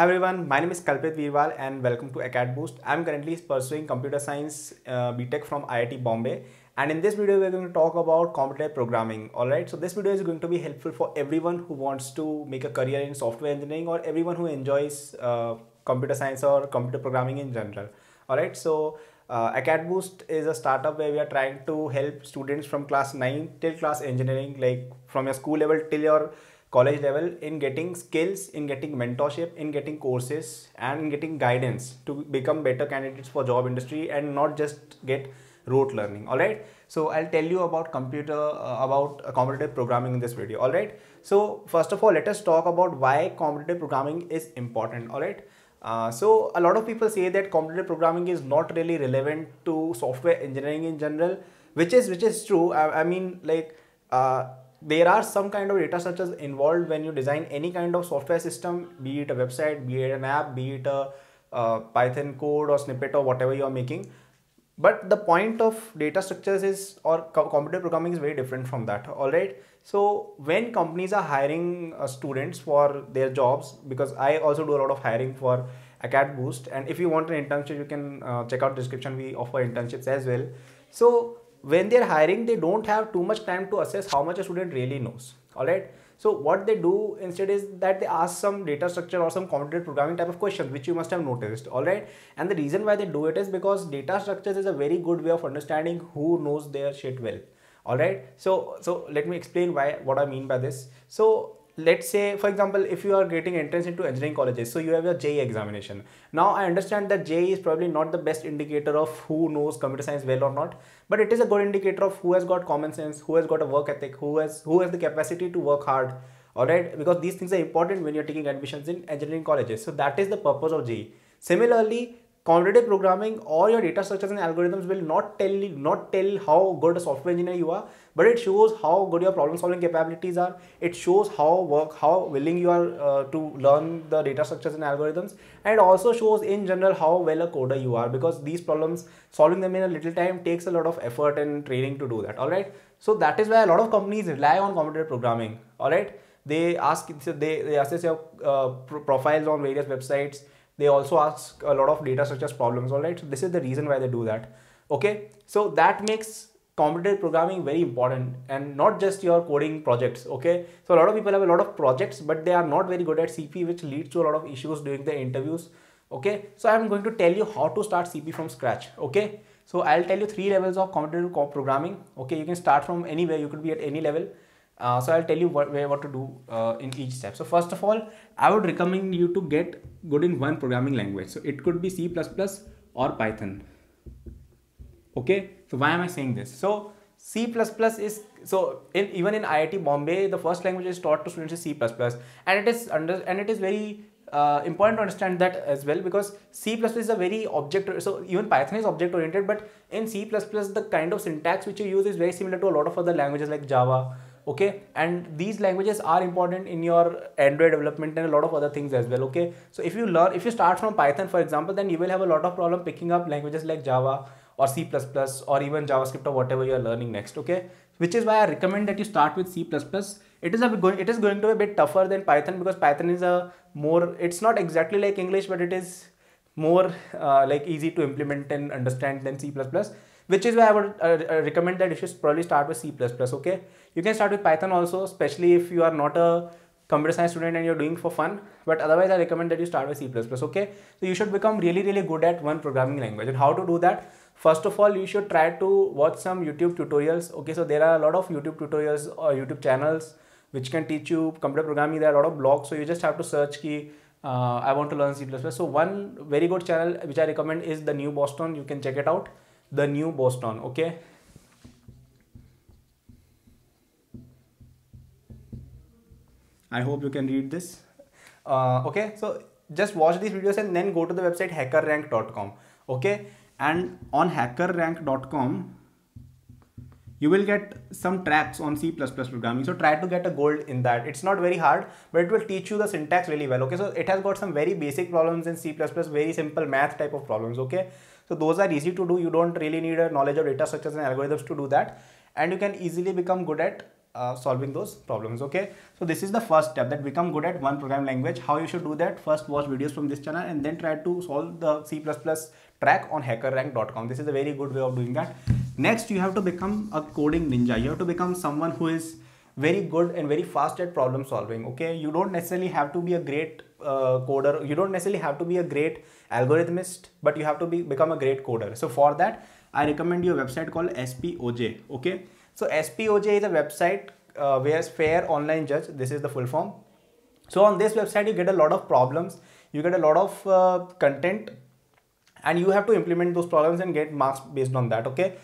Hi everyone, my name is Kalpit Veerwal and welcome to AcadBoost. I'm currently pursuing computer science uh, BTech from IIT Bombay and in this video we're going to talk about computer programming. Alright, so this video is going to be helpful for everyone who wants to make a career in software engineering or everyone who enjoys uh, computer science or computer programming in general. Alright, so uh, AcadBoost is a startup where we are trying to help students from class 9 till class engineering like from your school level till your college level in getting skills, in getting mentorship, in getting courses and in getting guidance to become better candidates for job industry and not just get rote learning. All right. So I'll tell you about computer, uh, about uh, competitive programming in this video. All right. So first of all, let us talk about why competitive programming is important. All right. Uh, so a lot of people say that competitive programming is not really relevant to software engineering in general, which is which is true. I, I mean, like uh, there are some kind of data structures involved when you design any kind of software system, be it a website, be it an app, be it a uh, Python code or snippet or whatever you are making. But the point of data structures is or competitive programming is very different from that. All right. So when companies are hiring uh, students for their jobs, because I also do a lot of hiring for AcadBoost, and if you want an internship, you can uh, check out the description. We offer internships as well. So when they're hiring, they don't have too much time to assess how much a student really knows. All right. So what they do instead is that they ask some data structure or some competitive programming type of questions, which you must have noticed. All right. And the reason why they do it is because data structures is a very good way of understanding who knows their shit well. All right. So so let me explain why what I mean by this. So let's say for example if you are getting entrance into engineering colleges so you have your examination. Now I understand that JEE is probably not the best indicator of who knows computer science well or not but it is a good indicator of who has got common sense who has got a work ethic who has who has the capacity to work hard all right? Because these things are important when you're taking admissions in engineering colleges. So that is the purpose of JEE similarly competitive programming or your data structures and algorithms will not tell you not tell how good a software engineer you are but it shows how good your problem solving capabilities are. It shows how work how willing you are uh, to learn the data structures and algorithms. And also shows in general how well a coder you are because these problems solving them in a little time takes a lot of effort and training to do that. All right? So that is why a lot of companies rely on competitive programming. All right? They ask they, they assess your uh, profiles on various websites they also ask a lot of data structures problems all right? So this is the reason why they do that okay? So that makes competitive programming very important and not just your coding projects okay? So a lot of people have a lot of projects but they are not very good at cp which leads to a lot of issues during the interviews okay? So i'm going to tell you how to start cp from scratch okay? So i'll tell you three levels of competitive programming okay? You can start from anywhere. You could be at any level uh, so I'll tell you what, what to do uh, in each step. So first of all, I would recommend you to get good in one programming language. So it could be C++ or Python. Okay, so why am I saying this? So C++ is, so in, even in IIT Bombay, the first language is taught to students is C++ and it is under, and it is very uh, important to understand that as well because C++ is a very object, so even Python is object oriented, but in C++ the kind of syntax which you use is very similar to a lot of other languages like Java, okay? And these languages are important in your android development and a lot of other things as well okay? So if you learn if you start from python for example then you will have a lot of problem picking up languages like java or c++ or even javascript or whatever you are learning next okay? Which is why i recommend that you start with c++ it is a going it is going to be a bit tougher than python because python is a more it's not exactly like english but it is more uh, like easy to implement and understand than c++ which is why I would uh, uh, recommend that you should probably start with C++, okay? You can start with Python also, especially if you are not a computer science student and you're doing for fun, but otherwise I recommend that you start with C++, okay? So you should become really, really good at one programming language. And how to do that? First of all, you should try to watch some YouTube tutorials, okay? So there are a lot of YouTube tutorials or YouTube channels which can teach you computer programming. There are a lot of blogs, so you just have to search key uh, I want to learn C++. So one very good channel which I recommend is the New Boston. You can check it out the new Boston okay? I hope you can read this. Uh, okay so just watch these videos and then go to the website hackerrank.com okay? And on hackerrank.com you will get some tracks on C++ programming. So try to get a gold in that. It's not very hard, but it will teach you the syntax really well. Okay, so it has got some very basic problems in C++, very simple math type of problems. Okay, so those are easy to do. You don't really need a knowledge of data structures and algorithms to do that. And you can easily become good at uh, solving those problems okay so this is the first step that become good at one programming language how you should do that first watch videos from this channel and then try to solve the c++ track on hackerrank.com this is a very good way of doing that next you have to become a coding ninja. You have to become someone who is very good and very fast at problem solving okay? You don't necessarily have to be a great uh, coder. You don't necessarily have to be a great algorithmist but you have to be become a great coder. So for that i recommend you a website called spoj okay? So spoj is a website uh, where Sphere Online Judge this is the full form. So on this website you get a lot of problems. You get a lot of uh, content and you have to implement those problems and get marks based on that okay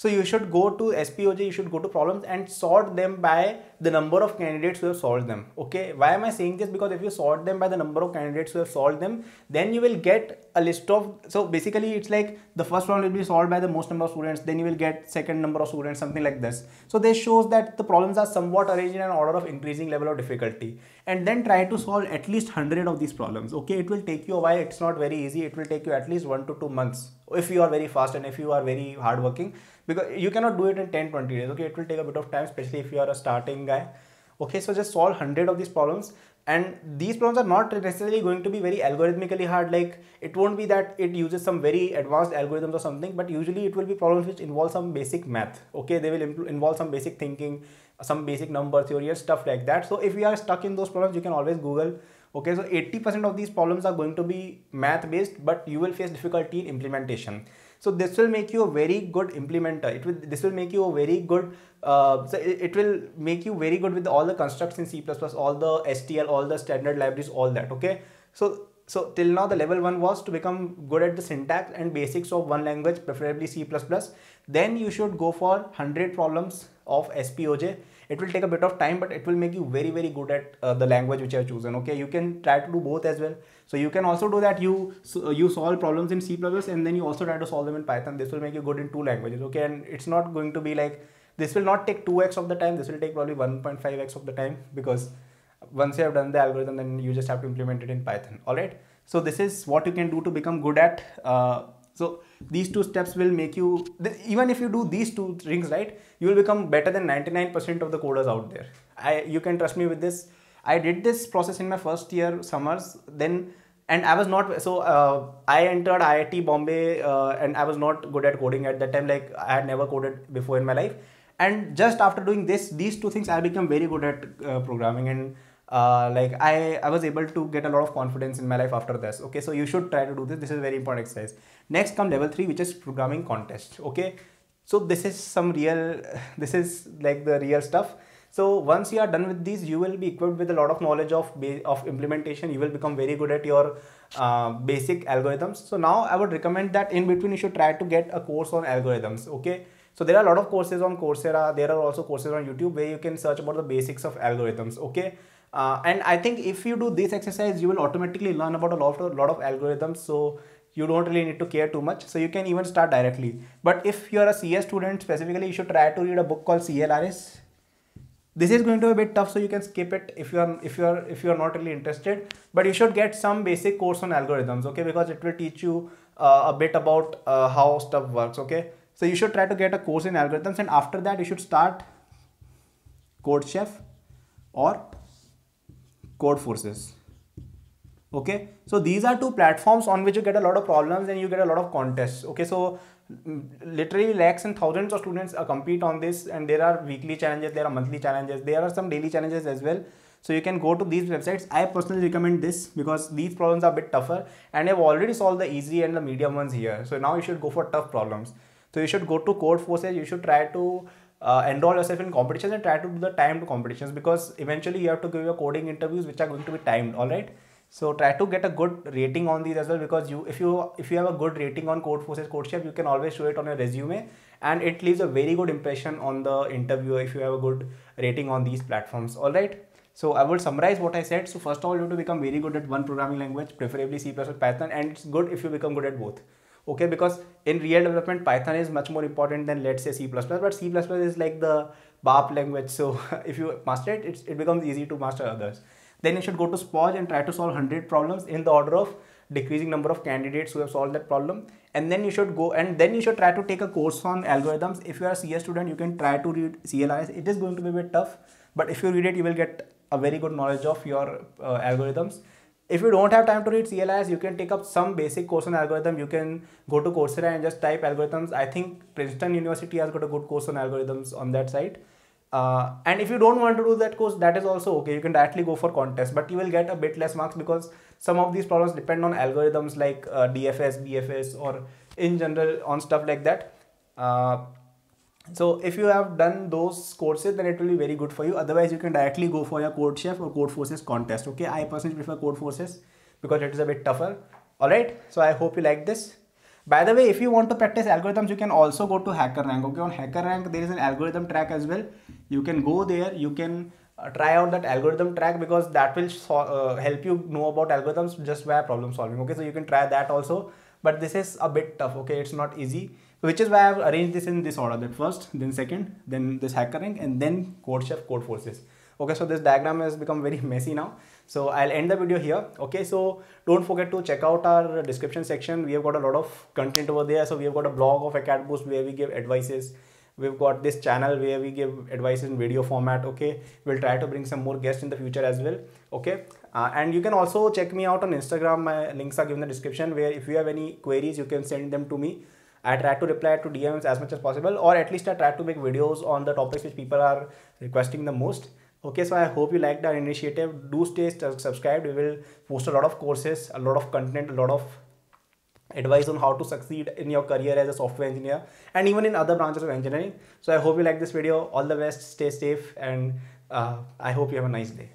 so you should go to SPOJ, you should go to problems and sort them by the number of candidates who have solved them. Okay, why am I saying this? Because if you sort them by the number of candidates who have solved them, then you will get a list of, so basically it's like the first one will be solved by the most number of students, then you will get second number of students, something like this. So this shows that the problems are somewhat arranged in an order of increasing level of difficulty. And then try to solve at least 100 of these problems. Okay, it will take you a while, it's not very easy, it will take you at least one to two months if you are very fast and if you are very hardworking because you cannot do it in 10 20 days okay it will take a bit of time especially if you are a starting guy okay so just solve 100 of these problems and these problems are not necessarily going to be very algorithmically hard. Like it won't be that it uses some very advanced algorithms or something but usually it will be problems which involve some basic math. Okay they will involve some basic thinking some basic number theory and stuff like that. So if you are stuck in those problems you can always google. Okay so 80% of these problems are going to be math based but you will face difficulty in implementation so this will make you a very good implementer. It will this will make you a very good uh, so it, it, will make you very good with all the constructs in c++ all the stl all the standard libraries all that okay? So so till now the level 1 was to become good at the syntax and basics of one language preferably c++ then you should go for 100 problems of spoj it will take a bit of time but it will make you very very good at uh, the language which you have chosen. Okay you can try to do both as well. So you can also do that. You uh, you solve problems in c++ and then you also try to solve them in python. This will make you good in two languages okay? And it's not going to be like this will not take 2x of the time. This will take probably 1.5x of the time because once you have done the algorithm then you just have to implement it in python. All right? So this is what you can do to become good at uh, so these two steps will make you, even if you do these two things right, you will become better than 99% of the coders out there. I, you can trust me with this. I did this process in my first year summers, then and I was not so uh, I entered IIT Bombay uh, and I was not good at coding at that time. Like I had never coded before in my life, and just after doing this, these two things, I became very good at uh, programming and uh, like I, I was able to get a lot of confidence in my life after this. Okay so you should try to do this. This is a very important exercise. Next come level 3 which is programming contest. Okay so this is some real this is like the real stuff. So once you are done with these you will be equipped with a lot of knowledge of of implementation. You will become very good at your uh, basic algorithms. So now i would recommend that in between you should try to get a course on algorithms. Okay so there are a lot of courses on coursera. There are also courses on youtube where you can search about the basics of algorithms. Okay uh, and I think if you do this exercise, you will automatically learn about a lot of, lot of algorithms. So you don't really need to care too much. So you can even start directly. But if you're a CS student specifically, you should try to read a book called CLRS. This is going to be a bit tough, so you can skip it if you're if you're if you're not really interested. But you should get some basic course on algorithms, okay? Because it will teach you uh, a bit about uh, how stuff works, okay? So you should try to get a course in algorithms, and after that, you should start CodeChef or Codeforces okay? So these are two platforms on which you get a lot of problems and you get a lot of contests. Okay? So mm, literally lakhs and thousands of students uh, compete on this and there are weekly challenges there are monthly challenges there are some daily challenges as well. So you can go to these websites. I personally recommend this because these problems are a bit tougher and i've already solved the easy and the medium ones here. So now you should go for tough problems. So you should go to Codeforces you should try to uh, enroll yourself in competitions and try to do the timed competitions because eventually you have to give your coding interviews which are going to be timed all right? So try to get a good rating on these as well because you if you if you have a good rating on Codeforces CodeChef you can always show it on your resume and it leaves a very good impression on the interviewer if you have a good rating on these platforms all right? So I will summarize what I said. So first of all, you have to become very good at one programming language, preferably C++ plus, Python, and it's good if you become good at both okay because in real development python is much more important than let's say c++ but c++ is like the bap language. So if you master it it becomes easy to master others. Then you should go to spoj and try to solve 100 problems in the order of decreasing number of candidates who have solved that problem. And then you should go and then you should try to take a course on algorithms. If you are a cs student you can try to read CLRS it is going to be a bit tough but if you read it you will get a very good knowledge of your uh, algorithms if you don't have time to read CLRS, you can take up some basic course on algorithm. You can go to Coursera and just type algorithms. I think Princeton University has got a good course on algorithms on that site. Uh, and if you don't want to do that course, that is also okay. You can directly go for contest, but you will get a bit less marks because some of these problems depend on algorithms like uh, DFS, BFS, or in general on stuff like that. Uh, so if you have done those courses, then it will be very good for you. Otherwise, you can directly go for your CodeChef or Codeforces contest. Okay, I personally prefer Codeforces because it is a bit tougher. All right. So I hope you like this. By the way, if you want to practice algorithms, you can also go to HackerRank. Okay, on HackerRank there is an algorithm track as well. You can go there. You can uh, try out that algorithm track because that will so, uh, help you know about algorithms just via problem solving. Okay, so you can try that also. But this is a bit tough. Okay, it's not easy which is why I've arranged this in this order that first then second then this HackerRank and then CodeChef Codeforces okay so this diagram has become very messy now. So I'll end the video here. Okay so don't forget to check out our description section. We have got a lot of content over there. So we have got a blog of AcadBoost where we give advices. We've got this channel where we give advice in video format. Okay we'll try to bring some more guests in the future as well. Okay uh, and you can also check me out on instagram. My links are given in the description where if you have any queries you can send them to me I try to reply to DMs as much as possible, or at least I try to make videos on the topics which people are requesting the most. Okay, so I hope you liked our initiative. Do stay subscribed. We will post a lot of courses, a lot of content, a lot of advice on how to succeed in your career as a software engineer and even in other branches of engineering. So I hope you like this video. All the best. Stay safe, and uh, I hope you have a nice day.